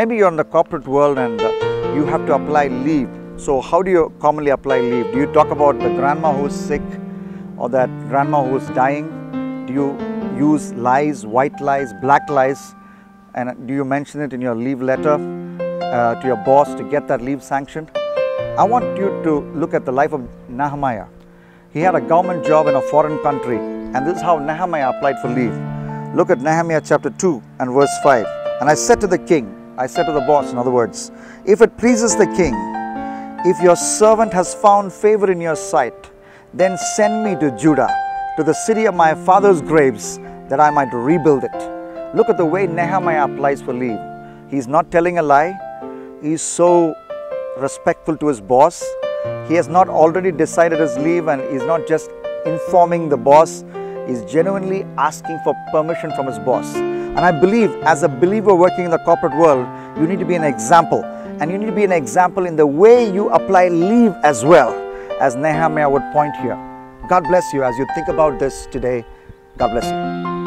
Maybe you're in the corporate world and uh, you have to apply leave. So, how do you commonly apply leave? Do you talk about the grandma who's sick or that grandma who's dying? Do you use lies, white lies, black lies? And do you mention it in your leave letter uh, to your boss to get that leave sanctioned? I want you to look at the life of Nehemiah. He had a government job in a foreign country, and this is how Nehemiah applied for leave. Look at Nehemiah chapter 2 and verse 5. And I said to the king, I said to the boss, in other words, if it pleases the king, if your servant has found favor in your sight, then send me to Judah, to the city of my father's graves, that I might rebuild it. Look at the way Nehemiah applies for leave. He's not telling a lie, he's so respectful to his boss. He has not already decided his leave and he's not just informing the boss, is genuinely asking for permission from his boss. And I believe, as a believer working in the corporate world, you need to be an example. And you need to be an example in the way you apply leave as well, as Nehemiah would point here. God bless you as you think about this today. God bless you.